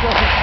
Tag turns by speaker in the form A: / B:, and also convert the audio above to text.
A: 谢谢。